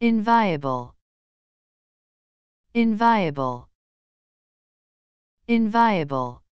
inviable. Inviable. Inviable.